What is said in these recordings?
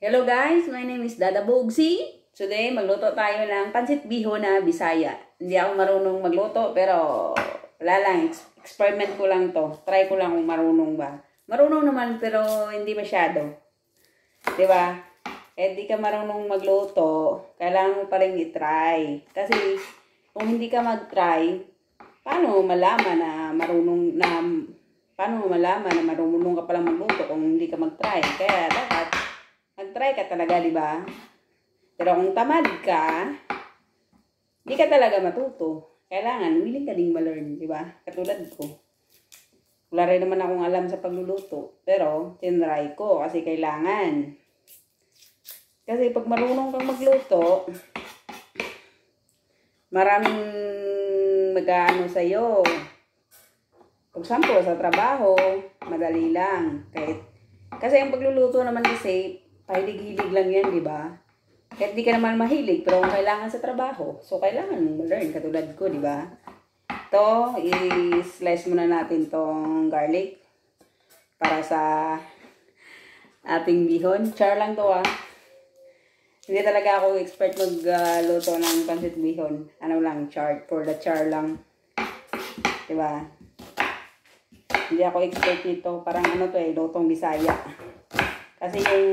Hello guys, my name is Dada Bogsi. Today, magluto tayo ng pansit biho na Bisaya. Hindi ako marunong magluto, pero wala lang, ex- experiment ko lang to. Try ko lang kung marunong ba. Marunong naman, pero hindi masyado. Di ba? Eh, di ka marunong magluto, kailangan mo pa rin i-try. Kasi, kung hindi ka mag-try, paano mo malaman na marunong na paano mo malaman na marunong ka palang magluto kung hindi ka mag-try? Kaya dapat mag-try ka talaga, di ba? Pero kung tamad ka, hindi ka talaga matuto. Kailangan, willing ka ding ma-learn, di ba? Katulad ko. Wala rin naman akong alam sa pagluluto. Pero, tinry ko kasi kailangan. Kasi pag marunong kang magluto, maraming mag-ano sa'yo. For example, sa trabaho, madali lang. Kahit, kasi ang pagluluto naman kasi, pahilig-hilig lang yan, di ba? Kahit di ka naman mahilig, pero kailangan sa trabaho. So, kailangan mong learn katulad ko, di ba? Ito, i-slice muna natin tong garlic para sa ating bihon. Char lang to ah. Hindi talaga ako expert magluto ng pancit bihon. Ano lang, char. For the char lang. Diba? Hindi ako expert nito. Parang ano to eh, lutong bisaya. Kasi yung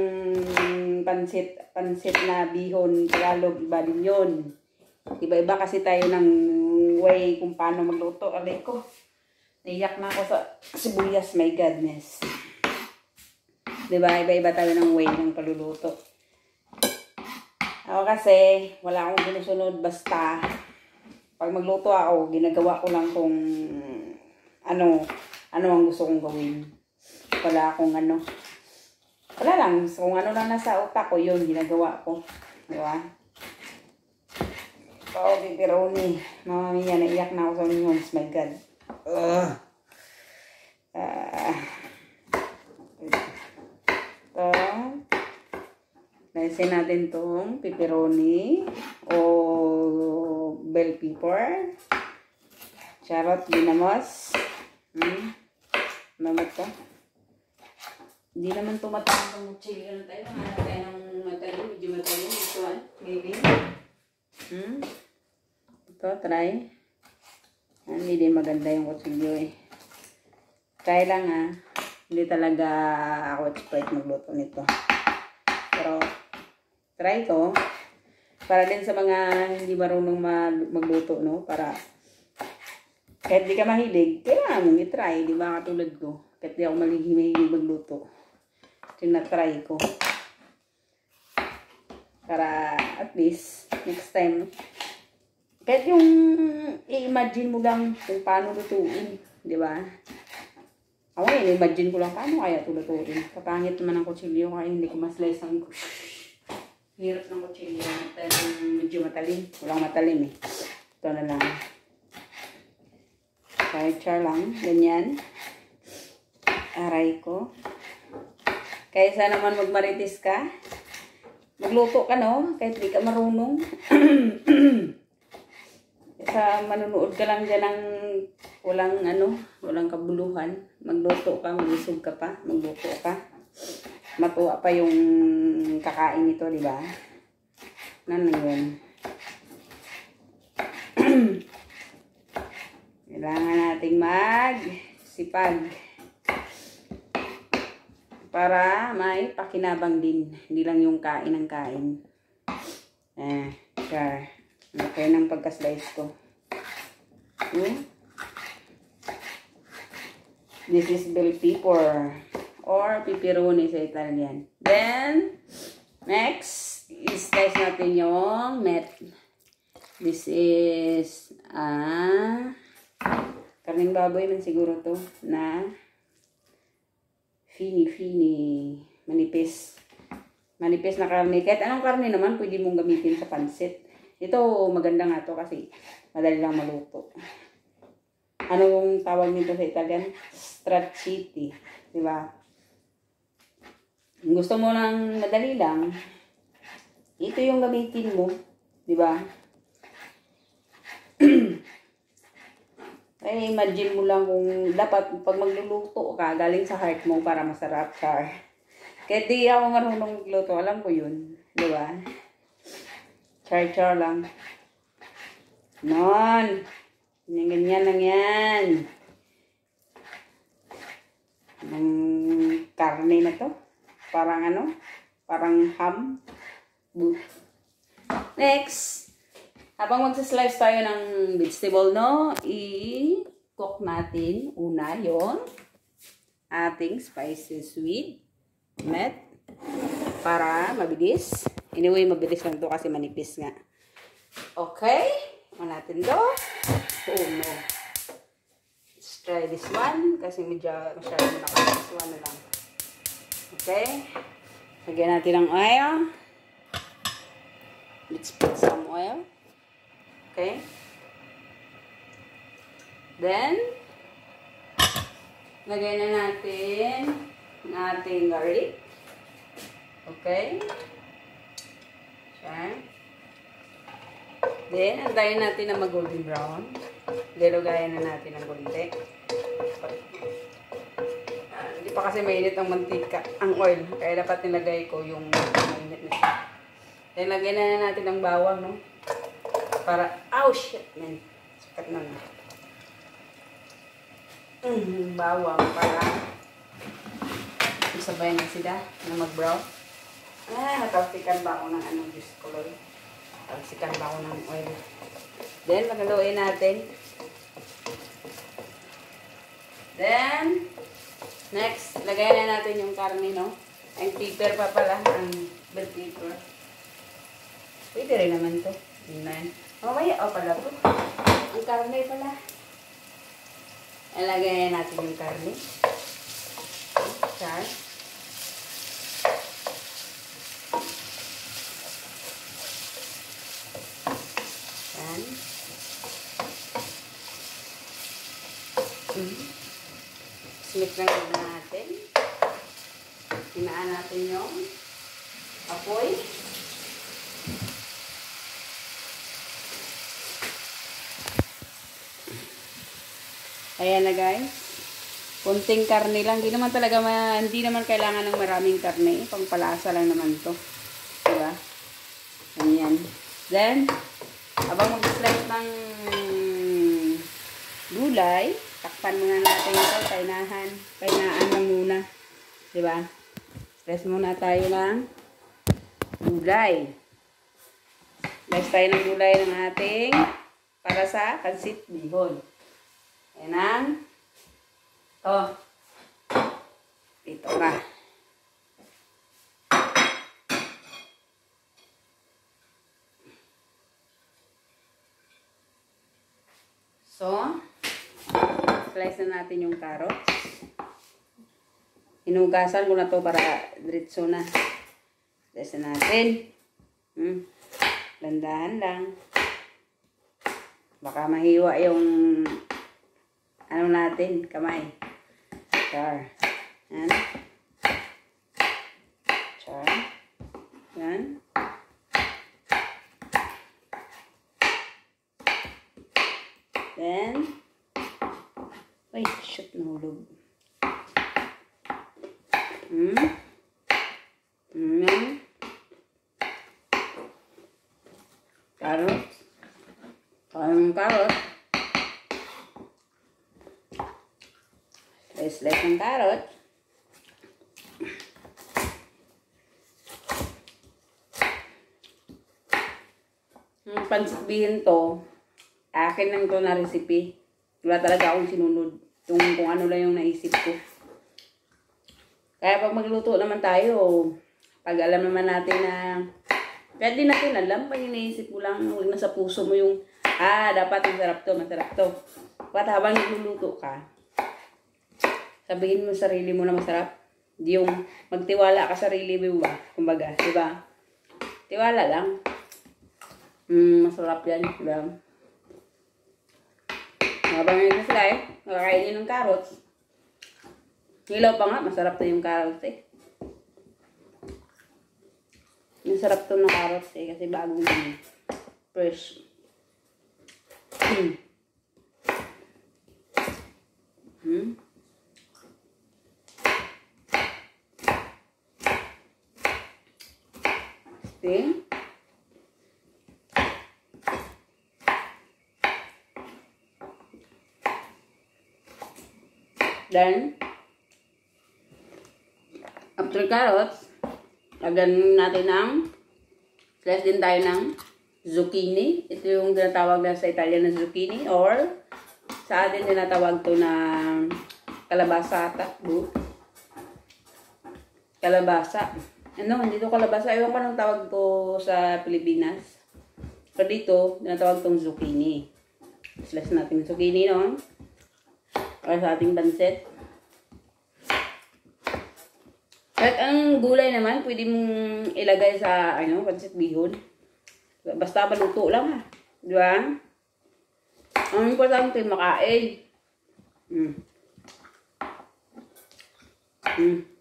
pansit, pansit na bihon, Tagalog, iba din yun. Iba-iba kasi tayo ng way kung paano magluto. Alay ko, naiyak na ako sa sibuyas, my godness. Diba? Iba-iba tayo ng way ng paluluto. Ako kasi, wala akong sinusunod basta pag magluto ako, ginagawa ko lang kung ano, ano ang gusto kong gawin. Wala akong ano. Wala lang, kung ano lang nasa utak ko, yun, ginagawa ko. Di ba? Oh, pepperoni. Mama mia, naiyak na ako sa onions. My God. Ugh. Ah. Ito. Naisin natin tong pepperoni o bell pepper. Charot, ginamos. Hmm. Mamat ka. Hindi naman tumatang ng chili na tayo. Hanap tayo ng matalim. Medyo matalim. Ito ah. Maybe. Hmm. Ito, try. Ah, Hindi din maganda yung kutsilyo eh. Try lang ah. Hindi talaga ako expert magluto nito. Pero, try ko. Para din sa mga hindi marunong mag- magluto, no? Para, kahit di ka mahilig, kailangan mong itry, di ba? Katulad ko. Kahit di ako mahilig magluto. Tinatry ko. Para, at least, next time, kahit yung i-imagine mo lang kung paano lutuin, di ba? Ako ngayon, imagine ko lang paano kaya ito lutuin. Kapangit naman ang kutsilyo kaya hindi ko maslice ang Hirap ng kutsilyo. Medyo matalim. Walang matalim eh. Ito na lang. Char-char lang. Ganyan. Aray ko. Kaysa naman magmaritis ka. Magluto ka no? Kahit di ka marunong. sa manunood ka lang dyan ng walang ano, walang kabuluhan. Magluto ka, magisog ka pa, magluto ka. Matuwa pa yung kakain nito, di ba? Ano yun? Kailangan nating mag sipag para may pakinabang din. Hindi lang yung kain ng kain. Eh, sure. Laki ng pagka-slice ko. Hmm? This is bell pepper or pepperoni sa Italian. Then, next, slice natin yung met. This is, ah, karning baboy man siguro to na fini-fini, manipis. Manipis na karne. Kahit anong karne naman, pwede mong gamitin sa pansit. Ito, maganda nga to kasi madali lang maluto. Anong tawag nito sa Italian? Stracchiti. Di ba? Kung gusto mo ng madali lang, ito yung gamitin mo. Di ba? Ay, imagine mo lang kung dapat pag magluluto ka, galing sa heart mo para masarap, char. Kaya di ako marunong magluto. Alam ko yun. Di ba? Char-char lang. Non. Ganyan, ganyan lang yan. Ang karne na to. Parang ano? Parang ham. Next. Habang magsaslice tayo ng vegetable, no? I-cook natin una yon ating spices with met para mabilis. Anyway, mabilis lang to kasi manipis nga. Okay. Ano natin to? Oh no. Let's try this one kasi medyo masyadong nakakas one na lang. Okay. Lagyan natin ng oil. Let's put some oil. Okay. Then, lagay na natin ang ating garlic. Okay. Siya. Then, antayin natin na mag-golden brown. Dilugayan na natin ng konti. Ah, Hindi pa kasi mainit ang mantika, ang oil. Kaya dapat nilagay ko yung mainit na. Then, lagyan na natin ng bawang, no? Para, oh shit, man. Sikat na na. Mm, bawang para isabay na sila na mag-brown. Ah, natalsikan ba ako ng anong juice color? Talsikan ba ako ng oil? Then, magaluin natin. Then, next, lagay na natin yung karne, no? Ang pepper pa pala, ang bell pepper. Pwede rin naman to. Yan. Mamaya, oh pala to. Ang karne pala. Ilagay natin yung karne. Char. Yan. Mm. Smith lang muna Kunting karne lang. Hindi naman talaga, ma hindi naman kailangan ng maraming karne. Pangpalasa lang naman to. Diba? Ayan. Then, habang mag-slice ng gulay, takpan muna natin ito. Kainahan. Kainaan lang muna. Diba? Slice muna tayo ng gulay. Slice tayo ng gulay ng ating para sa kansit bihon. Ayan ang to. Dito ka. So, slice na natin yung carrots. Hinugasan ko na to para diretso na. Slice na natin. Hmm. Landahan lang. Baka mahiwa yung ano natin, kamay. Char. Yan. Char. Yan. Then, ay, shoot, nahulog. Hmm. Hmm. Yan. Carrot. Parang carrot. Slice ng carrot. Yung pansitbihin to, akin lang to na recipe. Wala talaga akong sinunod. Yung kung ano lang yung naisip ko. Kaya pag magluto naman tayo, pag alam naman natin na, di natin alam, pag iniisip mo lang, nasa puso mo yung, ah, dapat masarap to, masarap to. At habang nagluluto ka, sabihin mo sa sarili mo na masarap. Di yung magtiwala ka sa sarili mo ba? Kumbaga, di ba? Tiwala lang. Mm, masarap yan, di ba? Habang yung sila eh, nakakainin ng carrots. Hilaw pa nga, masarap na yung carrots eh. Masarap to ng carrots eh, kasi bagong yun. Fresh. Hmm. Hmm. See? Then, after carrots, lagyan natin ng slice din tayo ng zucchini. Ito yung tinatawag na sa Italian na zucchini or sa atin tinatawag to na kalabasa. Bu. Kalabasa. Ano, hindi to kalabasa. Ewan ko nang tawag to sa Pilipinas. Pero dito, tinatawag tong zucchini. Slice natin yung zucchini, no? Para sa ating pansit. At ang gulay naman, pwede mong ilagay sa, ano, pansit bihon. Basta maluto lang, ha. Di ba? Ang importante, makain. Mm. Mm.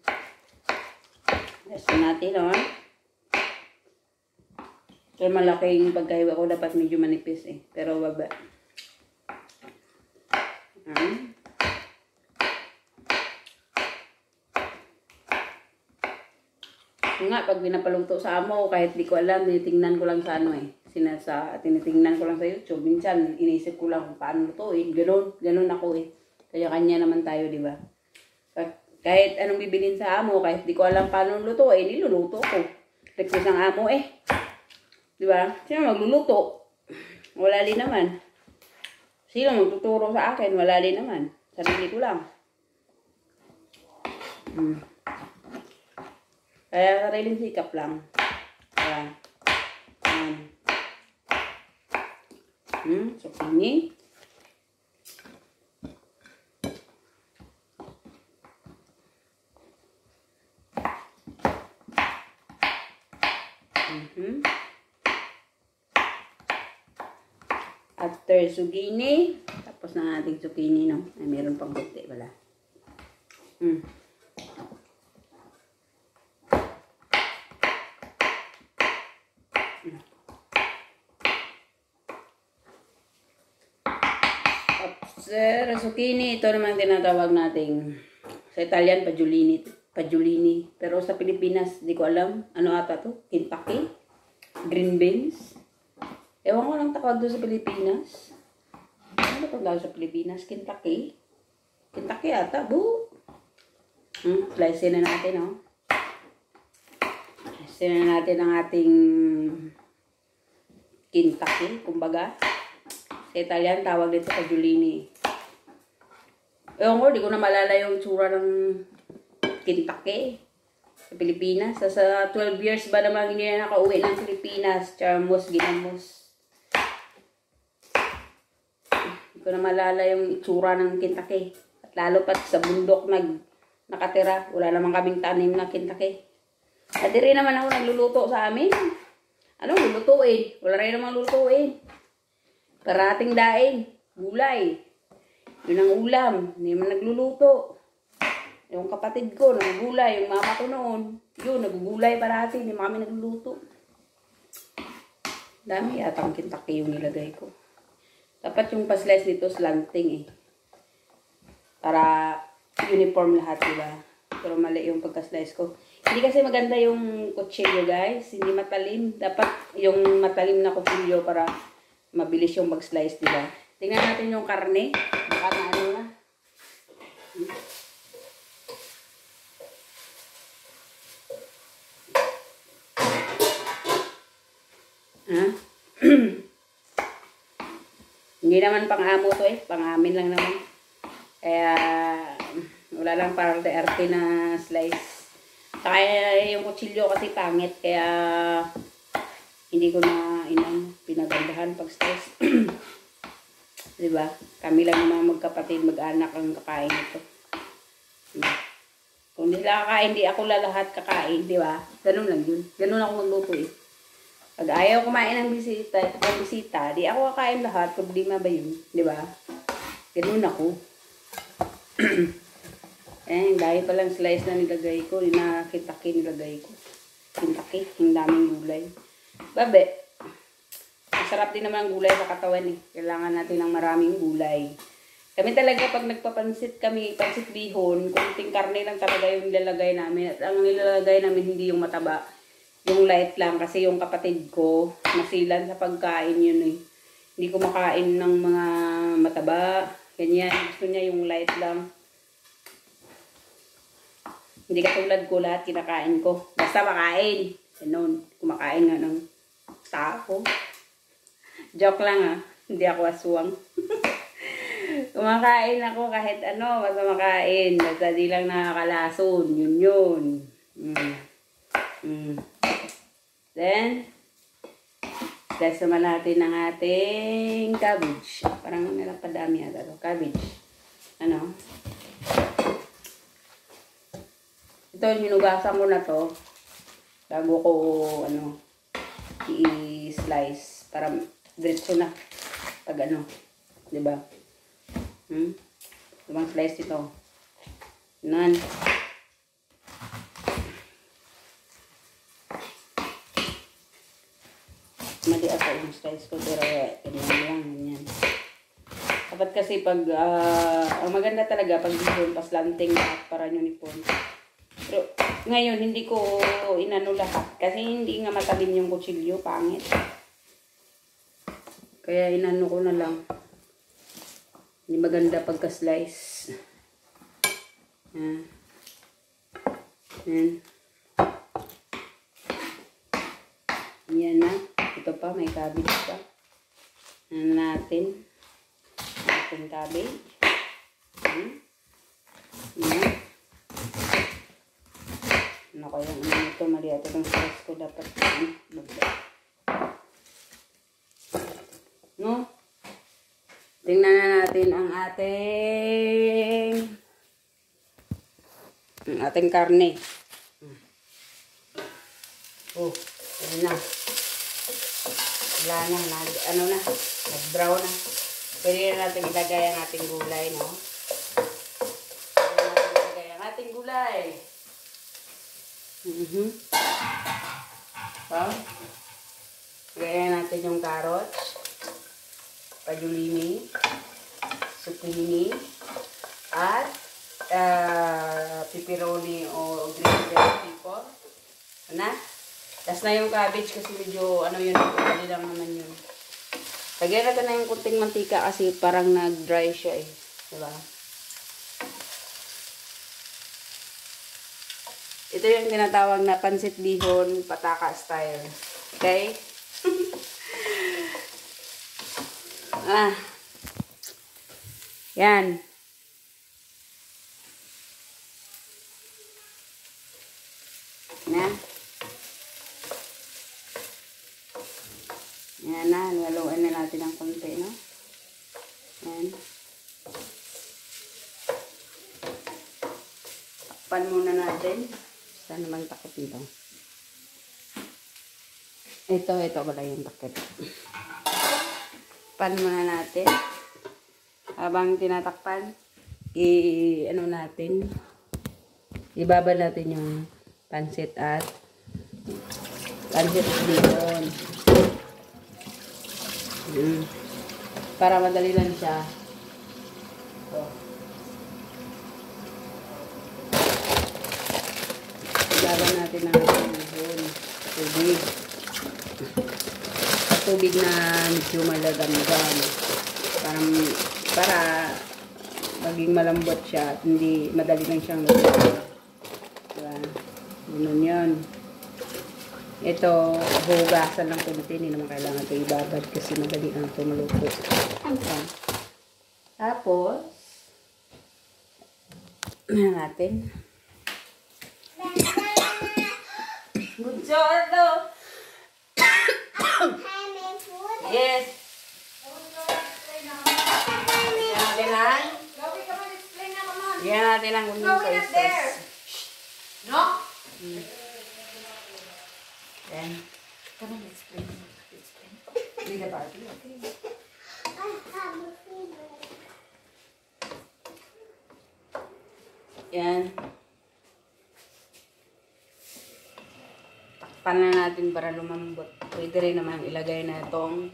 Gusto natin, no? Pero malaking pagkahiwa ko, dapat medyo manipis, eh. Pero baba. Mm. Yung nga, pag binapaluto sa amo, kahit di ko alam, tinitingnan ko lang sa ano eh. Sinasa, tinitingnan ko lang sa YouTube. Minsan, inisip ko lang kung paano lutuin. Ganon, ganon ako eh. Kaya kanya naman tayo, di ba? Kahit anong bibilin sa amo, kahit di ko alam paano lutuin, niluluto ko. Request ng amo eh. Di ba? Sino magluluto? Wala din naman. Sino magtuturo sa akin? Wala din naman. Sarili ko lang. Hmm. Kaya sariling sikap lang. Ayan. Ayan. Hmm, zucchini. Mm-hmm. After zucchini, tapos na ating zucchini, no? Ay, meron pang buti, wala. Hmm. Sir, zucchini, ito naman tinatawag nating sa Italian, pajulini. Pajulini. Pero sa Pilipinas, di ko alam. Ano ata to? Kentucky? Green beans? Ewan ko lang tawag doon sa Pilipinas. Ano ba tawag sa Pilipinas? Kentucky? Kentucky ata, bu. Hmm, slice na natin, oh. Slice na natin ang ating Kentucky, kumbaga. Sa Italian, tawag dito pajulini. Ewan ko, di ko na malala yung tsura ng Kentucky sa Pilipinas. Sa, sa 12 years ba naman hindi na nakauwi ng Pilipinas? Charmos, ginamos. Di ko na malala yung itsura ng Kentucky. At lalo pat sa bundok nag nakatira. Wala naman kaming tanim na Kentucky. At di rin naman ako nagluluto sa amin. Anong lulutuin? Wala rin naman lulutuin. Parating daing. Gulay. Yun ang ulam. Hindi man nagluluto. Yung kapatid ko, nagugulay. Yung mama ko noon, yun, nagugulay parati. Hindi kami nagluluto. Dami yata ang Kentucky yung nilagay ko. Dapat yung pa-slice nito slanting eh. Para uniform lahat, diba? Pero mali yung pagka-slice ko. Hindi kasi maganda yung kutsilyo, guys. Hindi matalim. Dapat yung matalim na kutsilyo para mabilis yung mag-slice, diba? Tingnan natin yung karne. Baka na ano na. Ha? Hindi naman pang-amo to eh. Pang-amin lang naman. Kaya, wala lang para arte na slice. Kaya yung kutsilyo kasi pangit. Kaya, hindi ko na inang pinagandahan pag slice. diba? Kami lang naman magkapatid, mag-anak ang kakain ito. Diba? Kung sila kakain, di ako lalahat kakain, di ba? Ganun lang yun. Ganun ako magluto eh. Pag ayaw kumain ng bisita, ng bisita, di ako kakain lahat. Problema ba yun? Di ba? Ganun ako. eh, dahil palang slice na nilagay ko, na kitaki nilagay ko. Kitaki, yung daming gulay. Babe, masarap din naman ang gulay sa katawan eh. Kailangan natin ng maraming gulay. Kami talaga pag nagpapansit kami, pansit bihon, kunting karne lang talaga yung nilalagay namin. At ang nilalagay namin hindi yung mataba Yung light lang kasi yung kapatid ko, masilan sa pagkain yun eh. Hindi ko makain ng mga mataba. Ganyan. Gusto niya yung light lang. Hindi katulad ko lahat kinakain ko. Basta makain. Ganun. Kumakain nga ng tao. Joke lang ah. Hindi ako aswang. Kumakain ako kahit ano, basta makain. Basta di lang nakakalason. Yun yun. Mm. Mm. Then, naman natin ng ating cabbage. Parang nalapadami yata ito. Cabbage. Ano? Ito, hinugasan ko na to. Bago ko, ano, i-slice. Para diretso na. Pag ano. Diba? Hmm? Ibang slice ito. Nan. mali slice ko pero ganyan lang ganyan dapat kasi pag uh, ang maganda talaga pag dihon paslanting lahat para nipon pero ngayon hindi ko inano lahat. Kasi hindi nga matalim yung kutsilyo pangit. Kaya inano ko na lang. Hindi maganda pagka slice ah. yan. Yan na ito pa, may cabbage pa. Ano natin? Natin cabbage. Hmm. Hmm. Ano kaya ano ito? Mali ito itong sauce ko. Dapat hmm, No? Tingnan na natin ang ating ang ating karne. Hmm. Oh, ayan na. Wala na, nag, ano na, nag-brown na. Pwede na natin ilagay ang ating gulay, no? Pwede na natin ilagay ang ating gulay. Mm -hmm. So, Lagayan natin yung carrots, pajulini, zucchini, at uh, pepperoni o green pepper. Ano? Tapos na yung cabbage kasi medyo ano yun, pwede lang naman yun. Lagyan natin na yung kunting mantika kasi parang nag-dry siya eh. Diba? Ito yung tinatawag na pansit bihon pataka style. Okay? ah. Yan. Na. Yan na, haluan na natin ng konti, no? Yan. Takpan muna natin. Saan naman takip dito? Ito, ito pala yung takip. Takpan muna natin. Habang tinatakpan, i, ano natin, ibaba natin yung pansit at pansit dito. Para madali lang siya. So. Ilaban natin ang ating Tubig. Tubig na medyo malagam-gam. Para, para maging malambot siya hindi madali lang siyang luto. Diba? Ganun yun. Ito, hugasan lang kunti. Hindi naman kailangan ito ibabad kasi madali ang maluto. Okay. Tapos, ano natin? Good job, ito. yes. Yan natin kung yung soy No? Hmm. Then, Come on, explain. Explain. leave the Barbie, okay? Yan. Takpan na natin para lumambot. Pwede rin naman ilagay na itong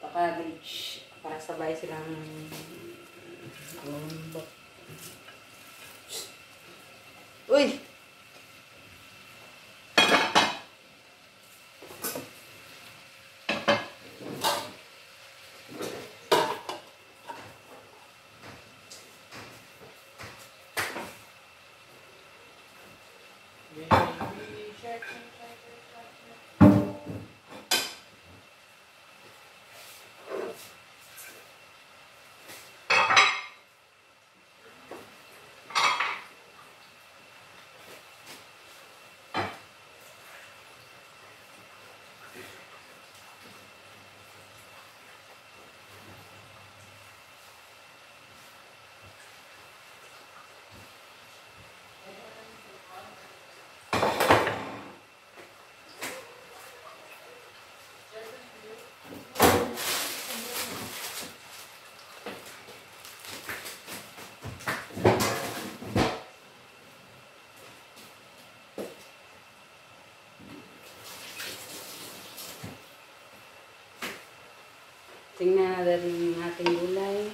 cabbage para sabay silang lumambot. Uy! Tingnan natin yung ating gulay.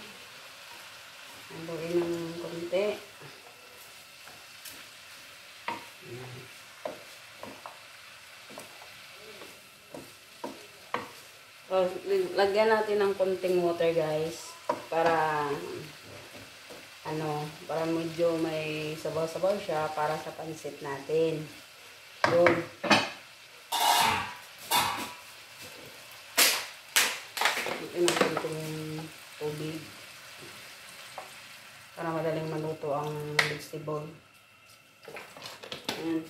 Haluin ng konti. So, lagyan natin ng konting water guys para ano, para medyo may sabaw-sabaw siya para sa pansit natin. Yun. Ito na konting tubig para madaling maluto ang vegetable. Ayan.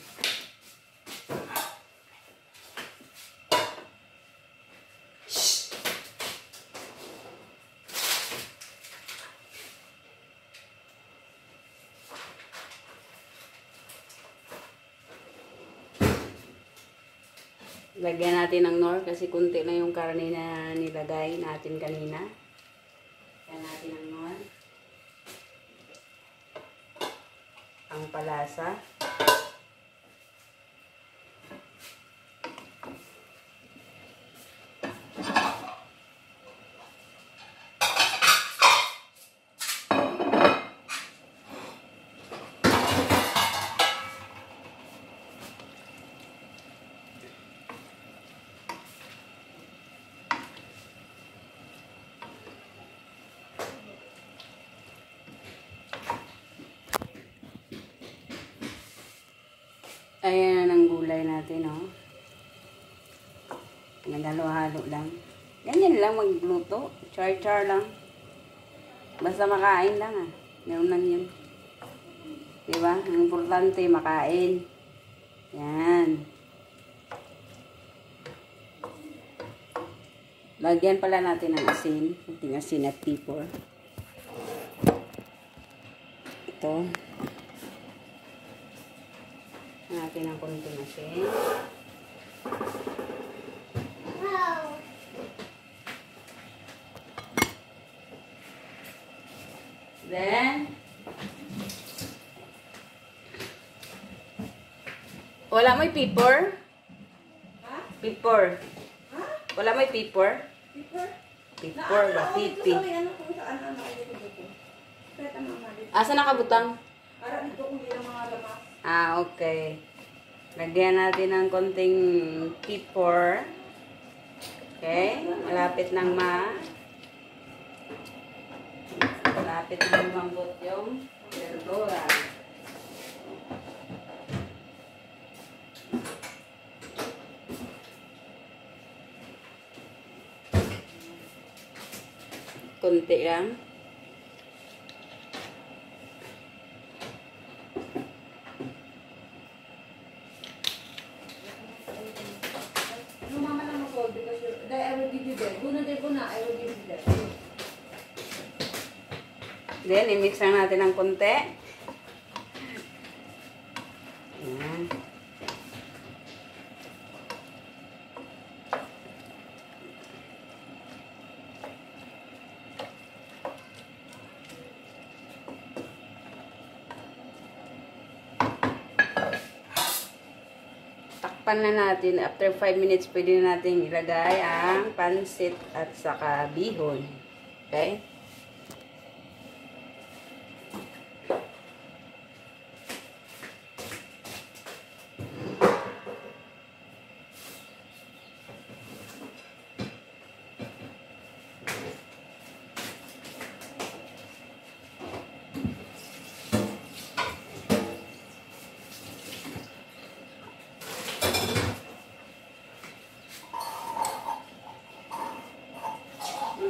Lagyan natin ng nor kasi kunti na yung karne na nilagay natin kanina. Lagyan natin ng nor. Ang palasa. Ayan ang gulay natin, oh. Naghalo-halo lang. Ganyan lang magluto. Char-char lang. Basta makain lang, ah. Ganun lang yun. Diba? Ang importante, makain. Yan. Lagyan pala natin ng asin. Kunting asin at tipor. Ito. Natin ang konting asin. Then, wala may pepper? Ha? Pepper. Ha? Wala may pepper? Paper? Pepper ba? Pipi. Asa nakabutang? Para dito kung hindi mga lamas. Ah, okay. Lagyan natin ng konting pepper. Okay? Malapit nang ma... Malapit nang lumambot yung verdura. Konti lang. No, mama na mag-call because you, then I will give you that. Guna guna, I will give you that. Then, i-mix lang natin ng konti. Ayan. Takpan na natin. After 5 minutes, pwede na natin ilagay ang pansit at saka bihon. Okay?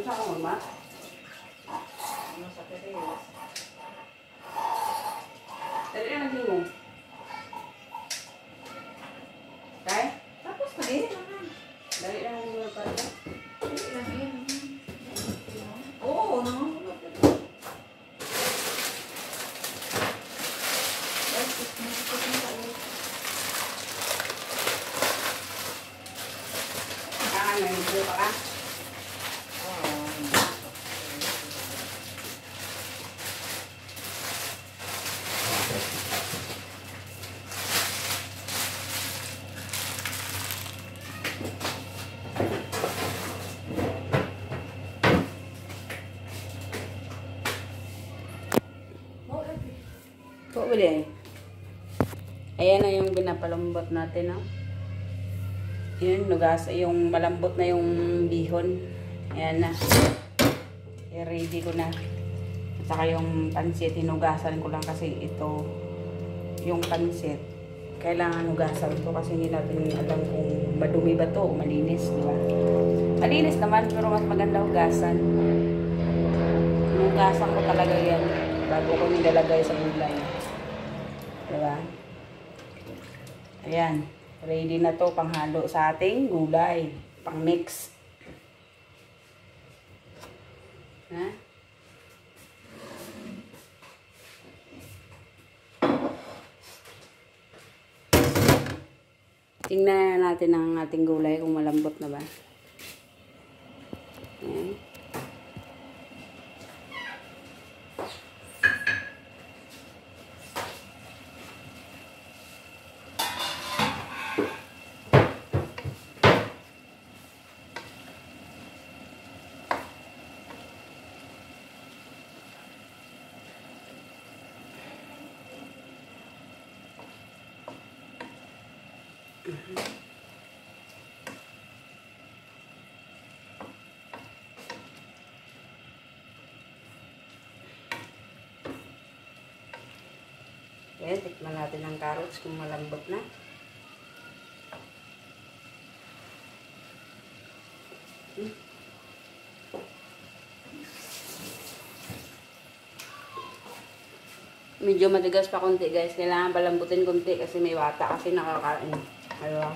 Ano sa ako, ma? Ano sa katilis? Dali na naglingo. Kay? Tapos na eh. naman. Dali na naglingo pa rin. Dali lang yan. Oo, no. Ah, naglingo pa ka? Uli. Ayan na yung pinapalambot natin, no? Yun, nugas. Yung malambot na yung bihon. Ayan na. I-ready ko na. At saka yung pansit, hinugasan ko lang kasi ito, yung pansit. Kailangan hugasan to kasi hindi natin alam kung madumi ba to o malinis, di ba? Malinis naman, pero mas maganda hugasan. Hugasan ko talaga yan bago ko nilalagay sa gulay. Di ba? Ayan. Ready na to panghalo sa ating gulay. Pang mix. Ha? Tingnan natin ang ating gulay kung malambot na ba. Ayan. Ayan, tikman natin ang carrots kung malambot na. Hmm. Medyo matigas pa konti guys. Kailangan palambutin konti kasi may wata kasi nakakain. Ano?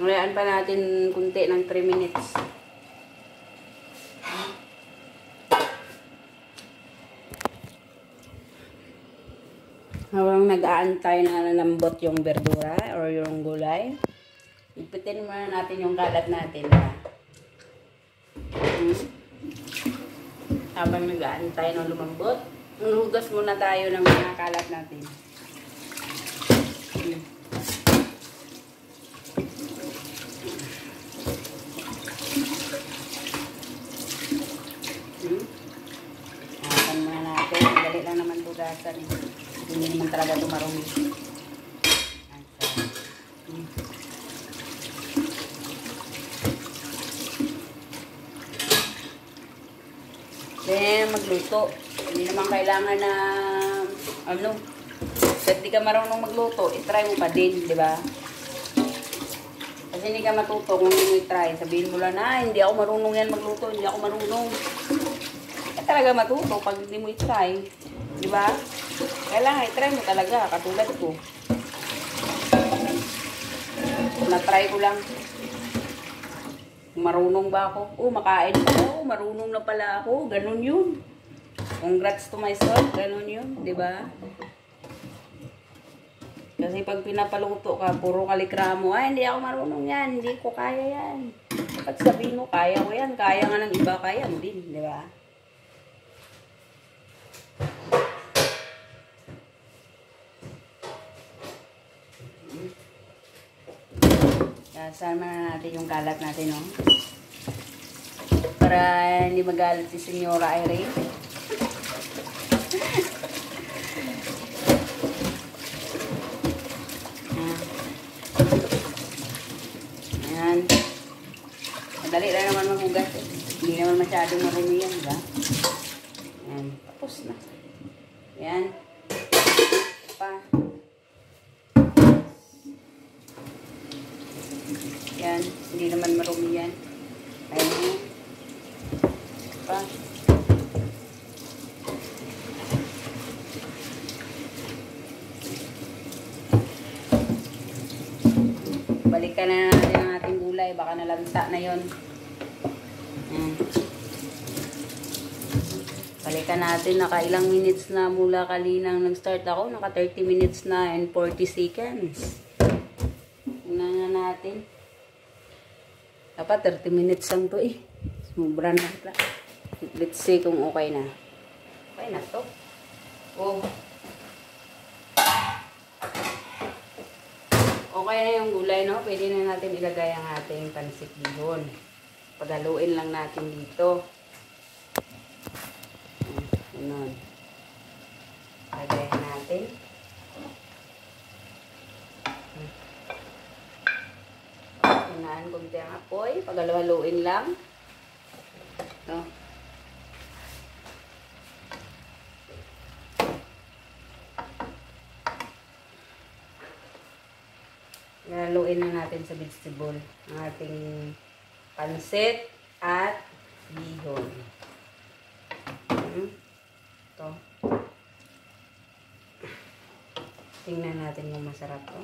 Ngayon pa natin konti ng 3 minutes. Habang nag-aantay na nalambot yung berdura or yung gulay, ipitin muna natin yung kalat natin. Ha? Hmm. Habang nag-aantay na lumambot, hugas muna tayo ng mga kalat natin. Hmm. Hmm. Akan muna natin. Dali lang naman bugasan. Eh. Hindi naman talaga tumarumi. Hmm. Then, magluto. Hindi naman kailangan na, ano, kahit ka marunong magluto, itry mo pa din, di ba? Kasi hindi ka matuto kung hindi mo itry. Sabihin mo lang na, hindi ako marunong yan magluto, hindi ako marunong. Ka talaga matuto pag hindi mo itry. Di ba? Kailangan itry mo talaga, katulad ko. Na-try ko lang. Marunong ba ako? Oh, makain pa ako. Marunong na pala ako. Ganun yun. Congrats to myself. Ganun yun. Ba? Kasi pag pinapaluto ka, puro kalikramo, ay, hindi ako marunong yan. Hindi ko kaya yan. Pag sabihin mo, kaya ko yan. Kaya nga ng iba, kaya mo din. Di ba? Saan na natin yung kalat natin, no? Para hindi magalit si Senyora Irene. Ayan. Madali lang naman maghugas. Hindi naman masyadong marumi yan, diba? Ayan. Tapos na. Ayan. Pa. Yan. Hindi naman marumi yan. Ayan. Pa. Balikan na natin ang ating gulay. Baka nalanta na yon. Ayan. Balikan natin. Naka ilang minutes na mula kalinang nag-start ako. Naka 30 minutes na and 40 seconds. Tingnan na natin. Dapat 30 minutes lang to eh. Sumubra na. Let's see kung okay na. Okay na to. Oh. Okay na yung gulay, no? Pwede na natin ilagay ang ating pansik bihon. Paghaluin lang natin dito. Ganun. Lagayan natin. Hinaan kunti ang apoy. Pagalawaluin lang. Ito. Laluin na natin sa vegetable ang ating pansit at bihon. Hmm. Ito. Tingnan natin yung masarap to.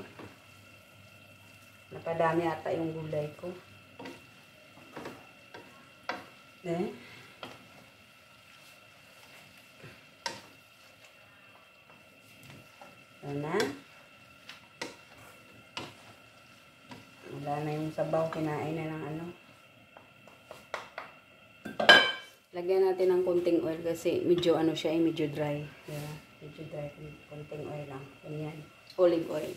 Napadami ata yung gulay ko. Eh? Ito na. Wala na yung sabaw. Kinain na ng ano. Lagyan natin ng konting oil kasi medyo ano siya eh, medyo dry. Yeah, medyo dry. Konting oil lang. Ganyan. Olive oil.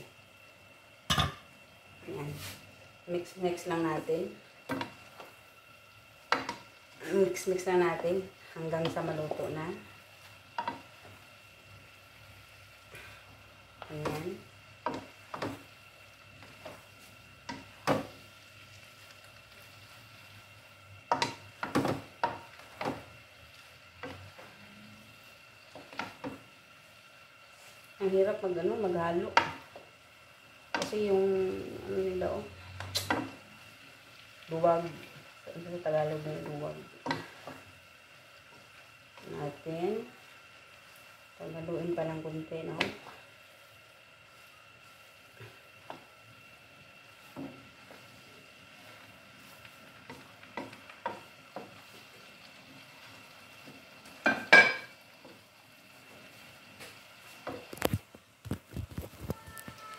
Yan. Mix, mix lang natin. Mix, mix lang natin hanggang sa maluto na. Ayan. Ang hirap mag ano, maghalo. Kasi yung ano nila oh. Luwag. Ano sa Tagalog ng luwag? Natin. Pagaluin pa ng kunti, no?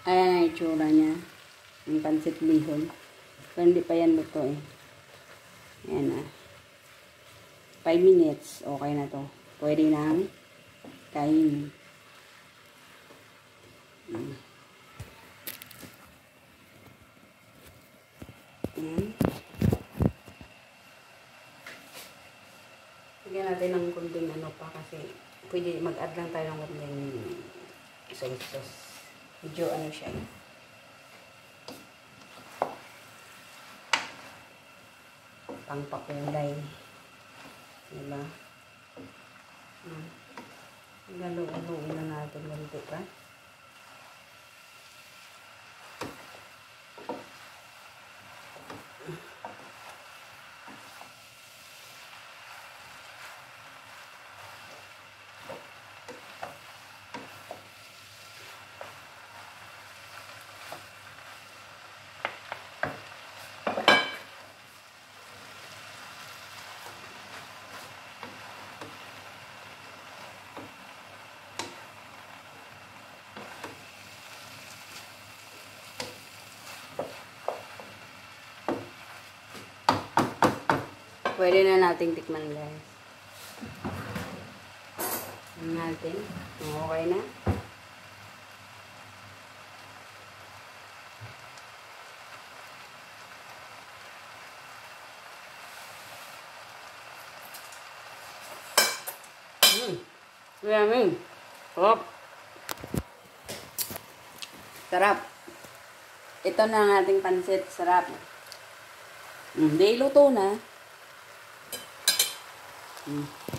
Ayan ang itsura niya. Yung pansit bihon. Pero hindi pa yan luto eh. Ayan na. 5 minutes. Okay na to. Pwede nang kain. Mm. Ayan. Lagyan natin ng kunting ano pa kasi pwede mag-add lang tayo ng kunting soy sauce. Medyo ano siya. Pangpakulay. Diba? Hmm. Galo-galoin na natin ganito pa. Pwede na nating tikman guys. Ano natin? Okay na. Mmm. Yummy. Sarap. Sarap. Ito na ang ating pansit. Sarap. Hindi, luto na. Mm.